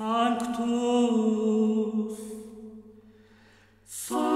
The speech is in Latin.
Sanctus, Sanctus,